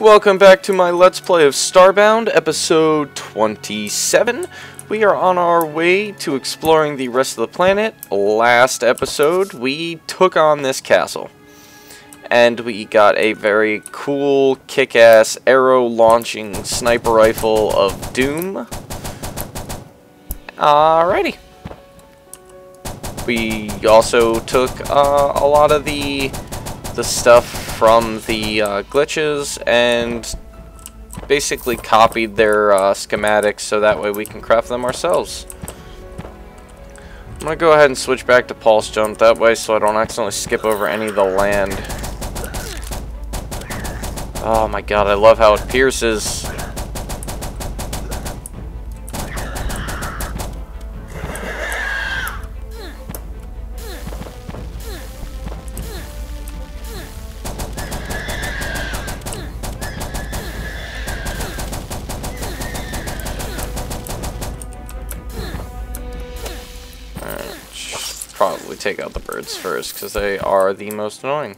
Welcome back to my Let's Play of Starbound, episode 27. We are on our way to exploring the rest of the planet. Last episode, we took on this castle. And we got a very cool, kick-ass, arrow-launching sniper rifle of Doom. Alrighty. We also took uh, a lot of the the stuff from the uh, glitches and basically copied their uh, schematics so that way we can craft them ourselves. I'm going to go ahead and switch back to pulse jump that way so I don't accidentally skip over any of the land. Oh my god, I love how it pierces. Probably take out the birds first because they are the most annoying.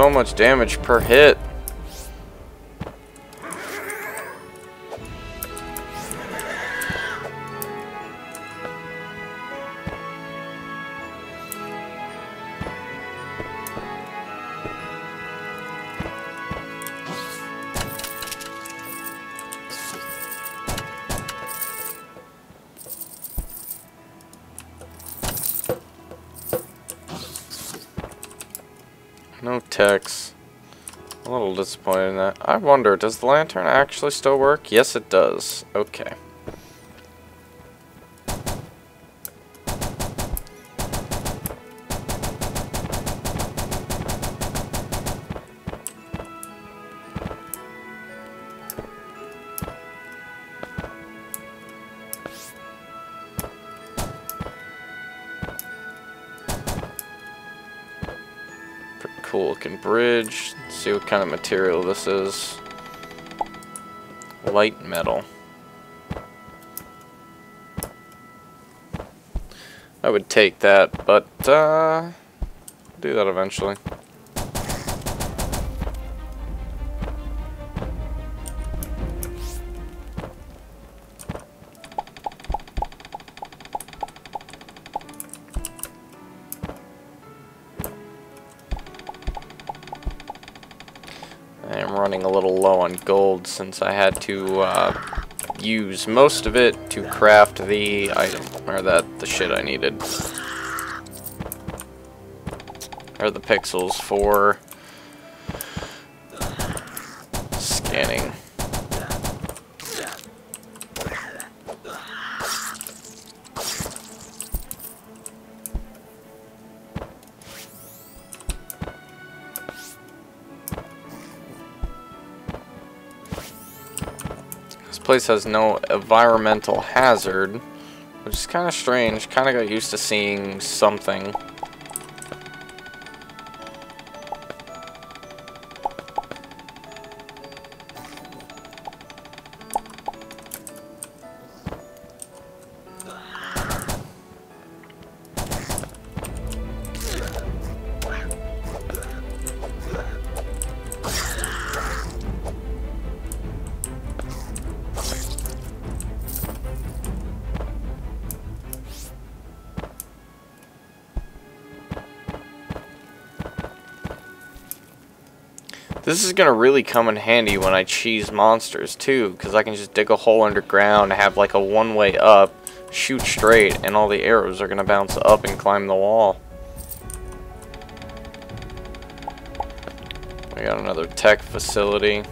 So much damage per hit. A little disappointed in that. I wonder, does the lantern actually still work? Yes, it does. Okay. Material this is. Light metal. I would take that, but uh, do that eventually. Gold since I had to uh, use most of it to craft the item, or that the shit I needed. Or the pixels for place has no environmental hazard, which is kind of strange. Kind of got used to seeing something. This is going to really come in handy when I cheese monsters too, because I can just dig a hole underground, have like a one-way up, shoot straight, and all the arrows are going to bounce up and climb the wall. We got another tech facility.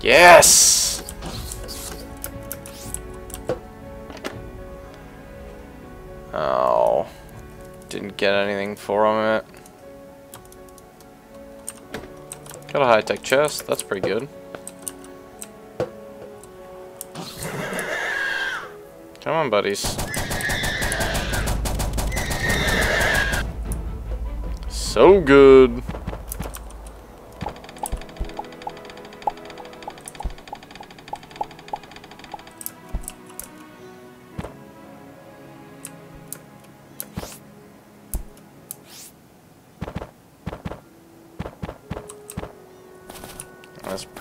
Yes! Oh. Didn't get anything from it. Got a high-tech chest. That's pretty good. Come on, buddies. So good.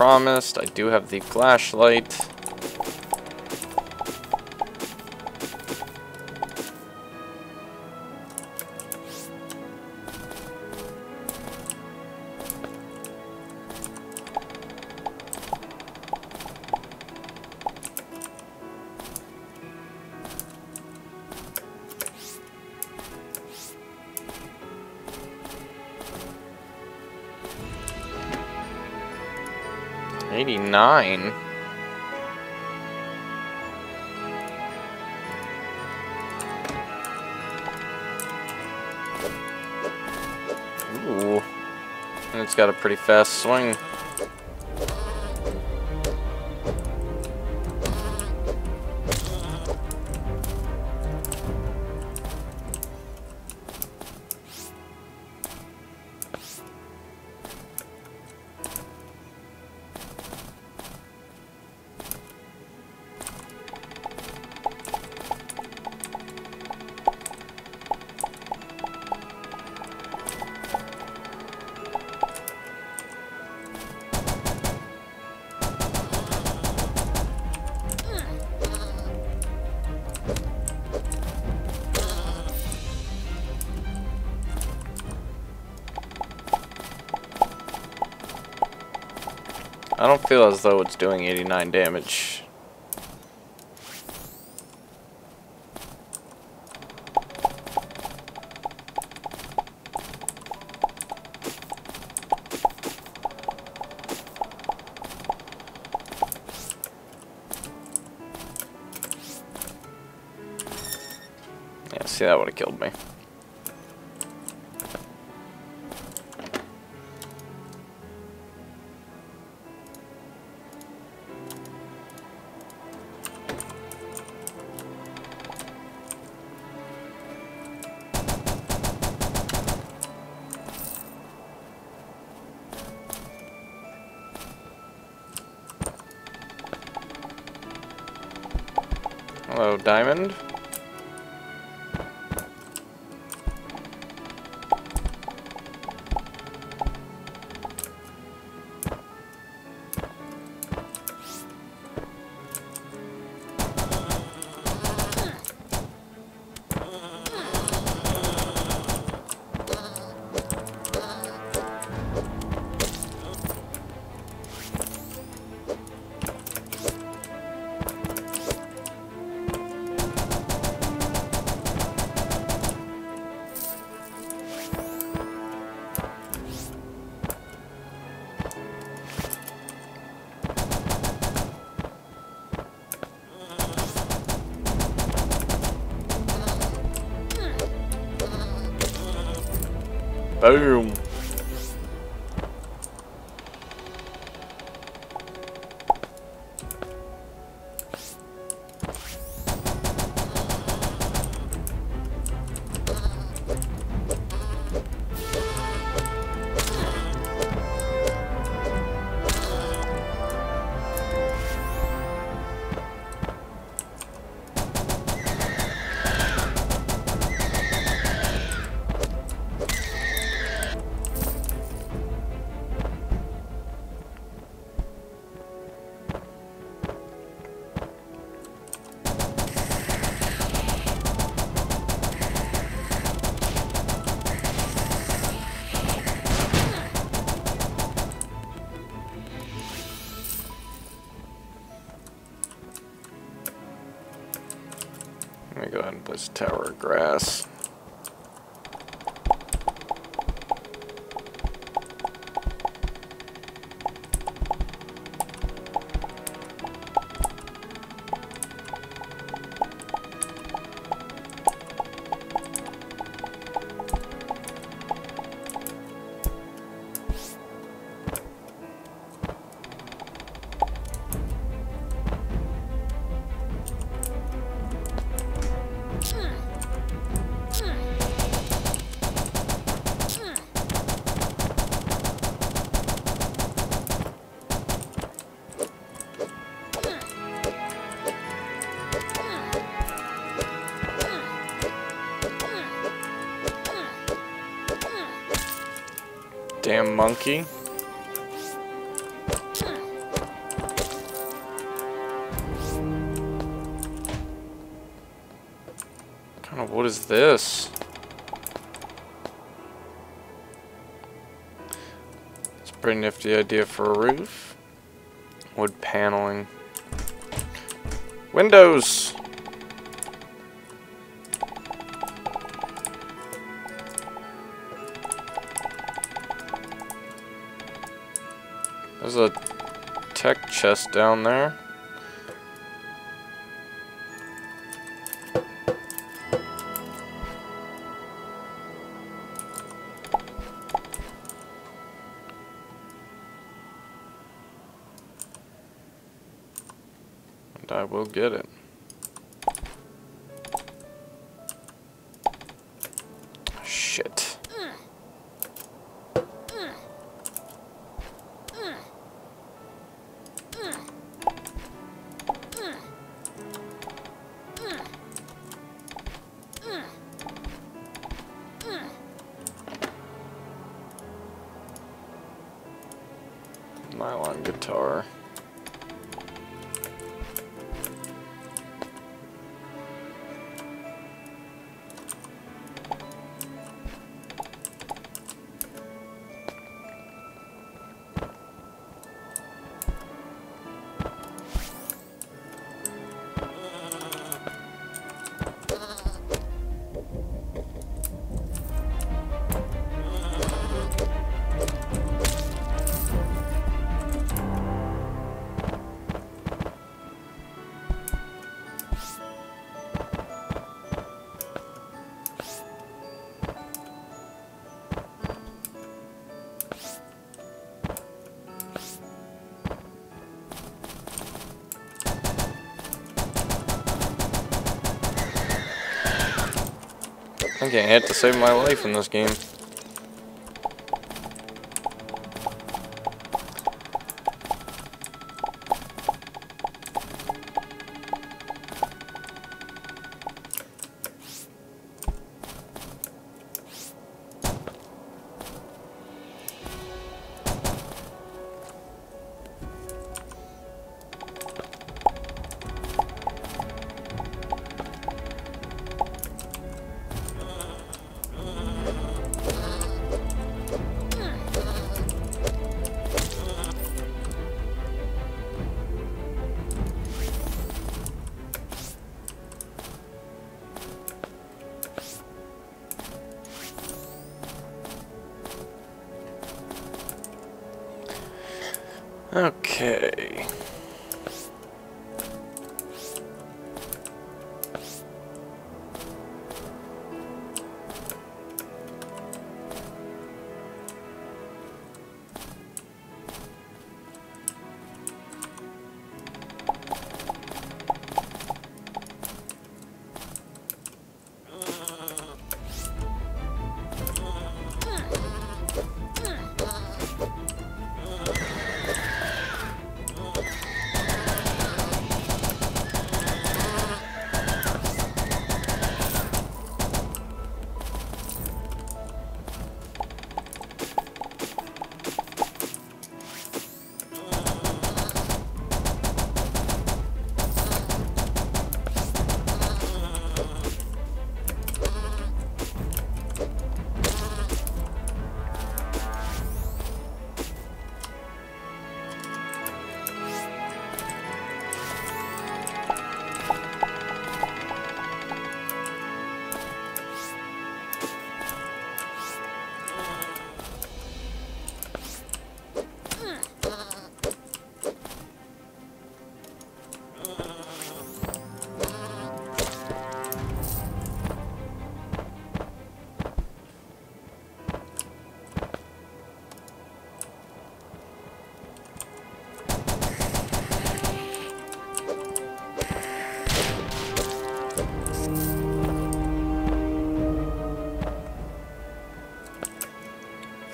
Promised, I do have the flashlight. Eighty-nine. Ooh. And it's got a pretty fast swing. I don't feel as though it's doing 89 damage. Yeah, see, that would have killed me. Hello, Diamond. Grass. Damn monkey. Kind of what is this? It's a pretty nifty idea for a roof. Wood paneling. Windows! There's a tech chest down there. And I will get it. Nylon guitar. I had to save my life in this game.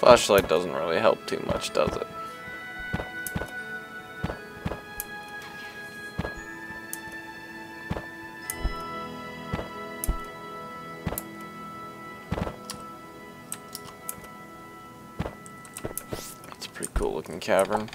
Flashlight doesn't really help too much, does it? That's a pretty cool looking cavern.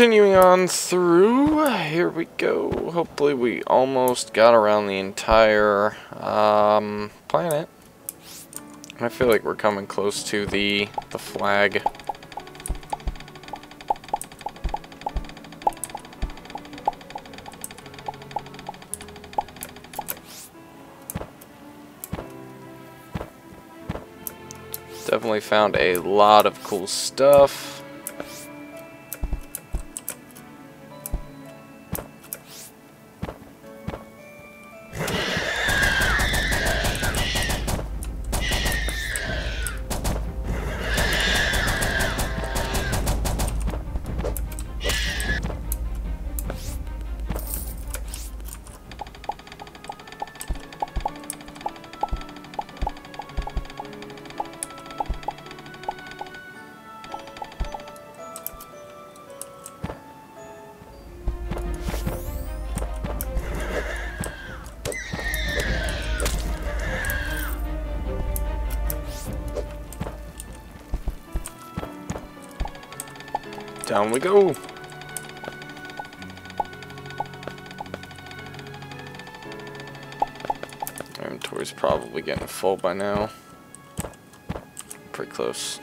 Continuing on through, here we go. Hopefully we almost got around the entire um, planet. I feel like we're coming close to the, the flag. Definitely found a lot of cool stuff. Down we go. Inventory's probably getting full by now. Pretty close.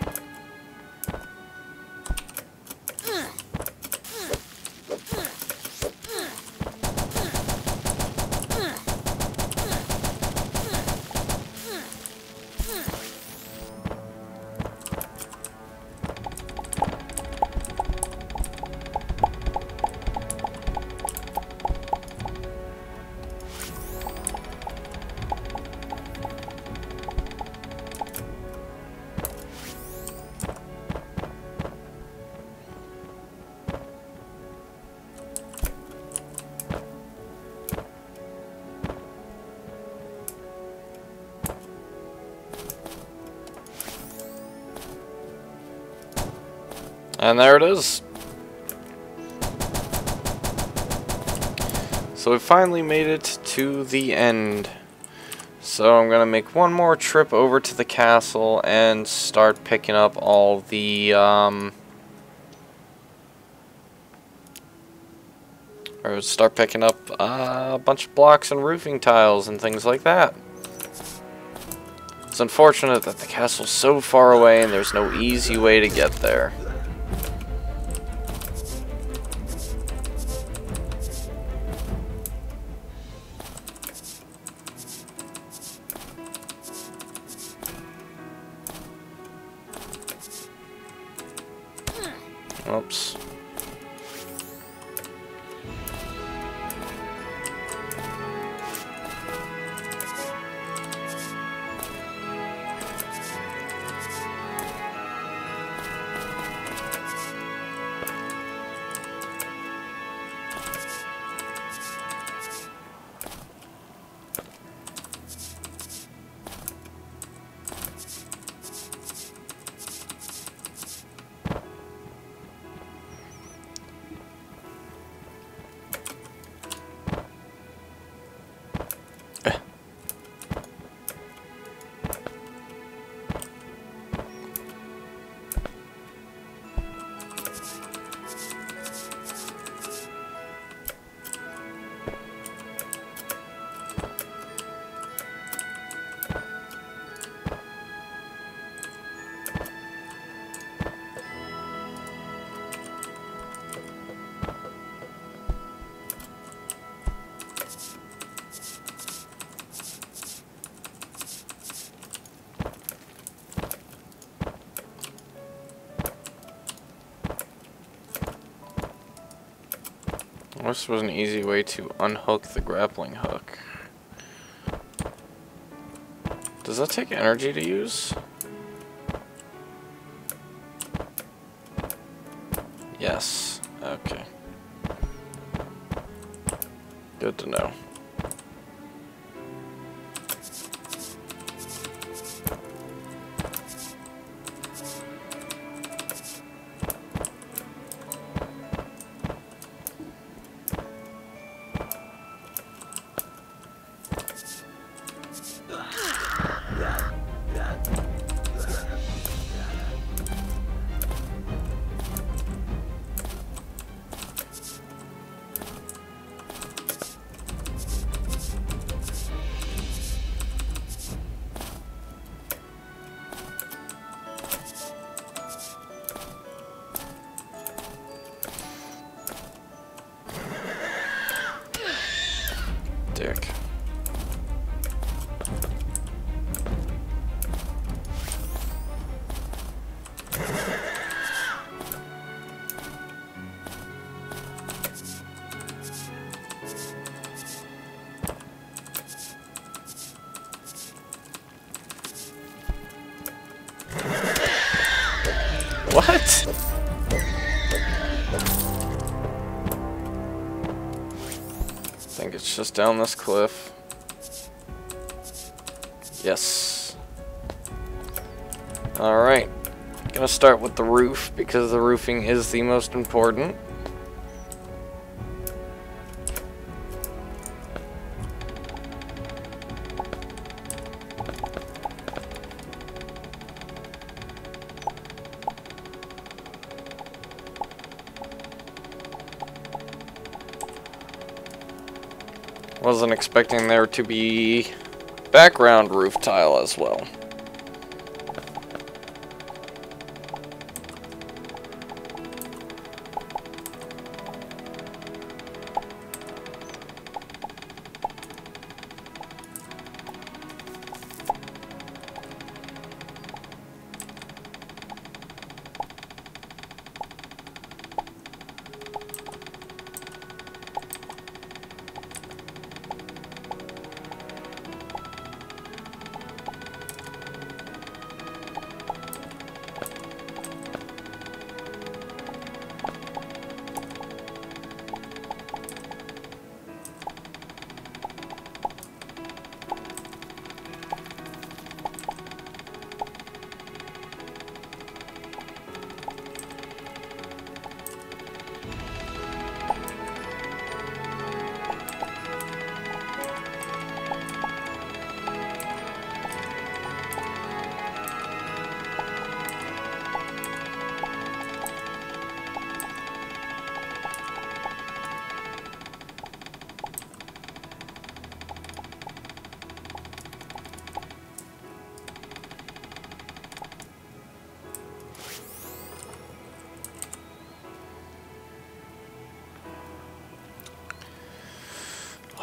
And there it is. So we finally made it to the end. So I'm going to make one more trip over to the castle and start picking up all the, um, or start picking up uh, a bunch of blocks and roofing tiles and things like that. It's unfortunate that the castle's so far away and there's no easy way to get there. Oops. This was an easy way to unhook the grappling hook. Does that take energy to use? Down this cliff. Yes. Alright. Gonna start with the roof because the roofing is the most important. Wasn't expecting there to be background roof tile as well.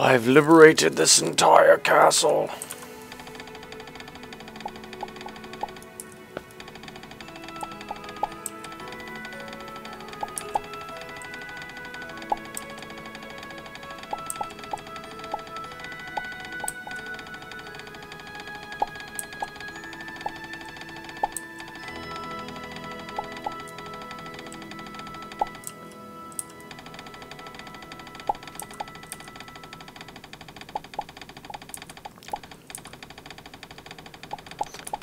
I've liberated this entire castle.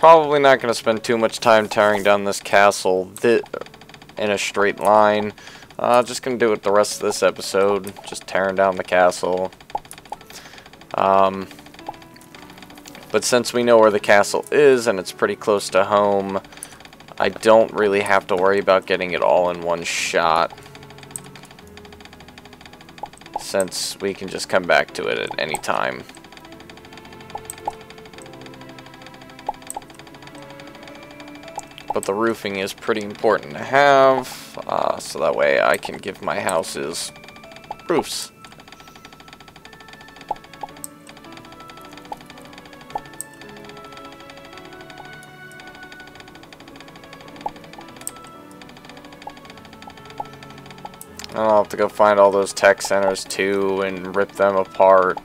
Probably not going to spend too much time tearing down this castle in a straight line. Uh, just going to do it the rest of this episode, just tearing down the castle. Um, but since we know where the castle is and it's pretty close to home, I don't really have to worry about getting it all in one shot. Since we can just come back to it at any time. But the roofing is pretty important to have, uh, so that way I can give my houses roofs. I'll have to go find all those tech centers too and rip them apart.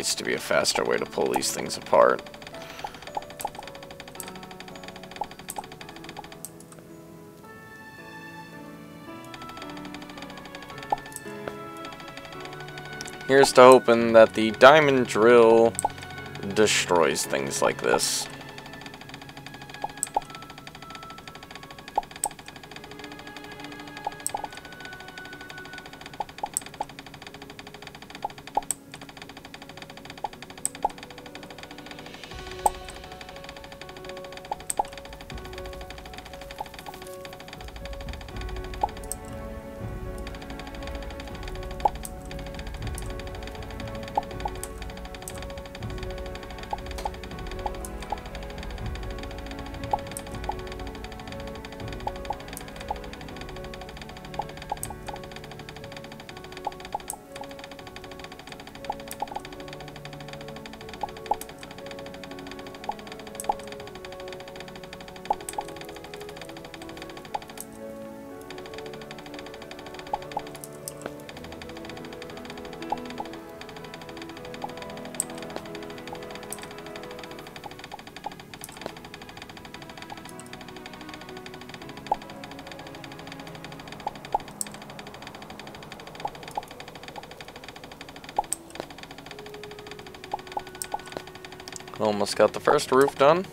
Needs to be a faster way to pull these things apart. Here's to hoping that the diamond drill destroys things like this. Almost got the first roof done.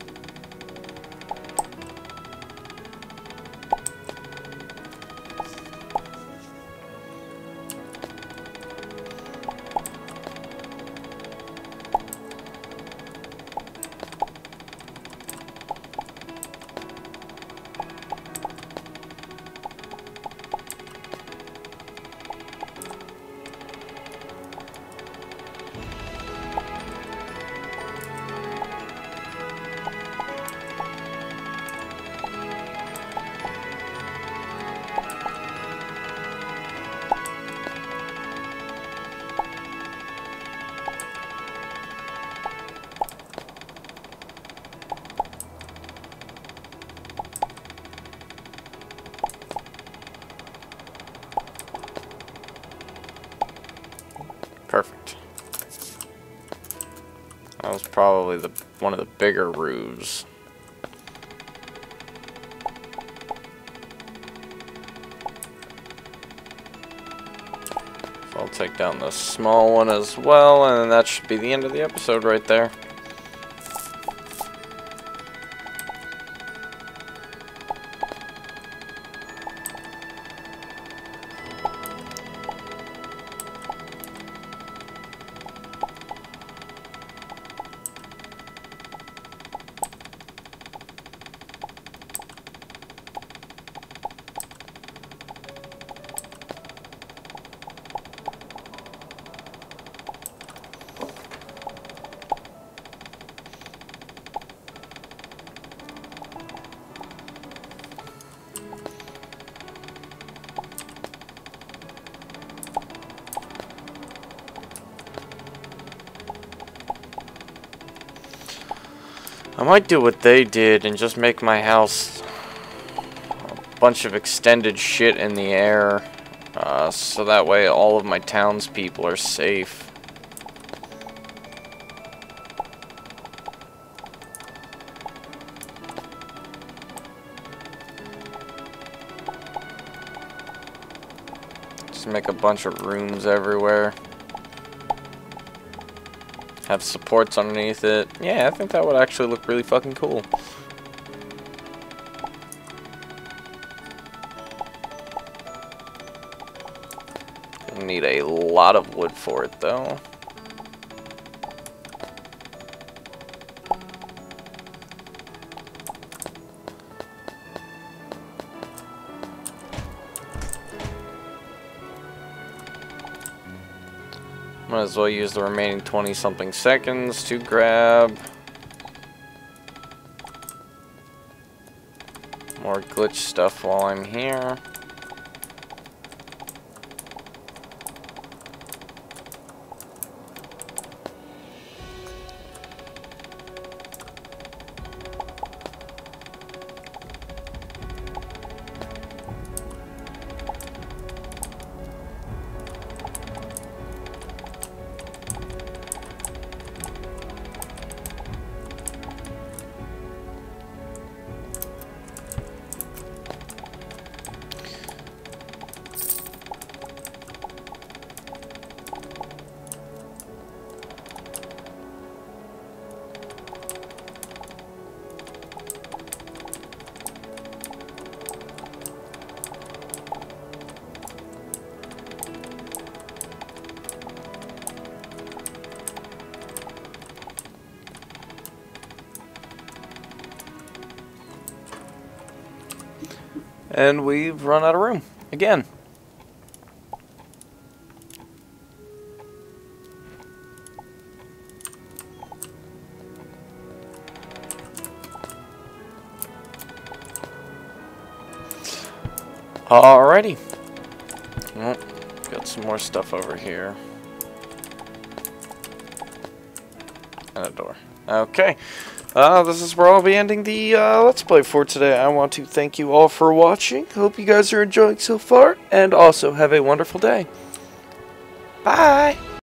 Perfect. That was probably the one of the bigger roofs. So I'll take down the small one as well, and that should be the end of the episode right there. I might do what they did and just make my house a bunch of extended shit in the air. Uh, so that way all of my townspeople are safe. Just make a bunch of rooms everywhere have supports underneath it. Yeah, I think that would actually look really fucking cool. Need a lot of wood for it though. Might as well use the remaining 20 something seconds to grab more glitch stuff while I'm here. And we've run out of room. Again. Alrighty. Well, got some more stuff over here. And a door. Okay. Uh, this is where I'll be ending the uh, Let's Play for today. I want to thank you all for watching. Hope you guys are enjoying so far. And also have a wonderful day.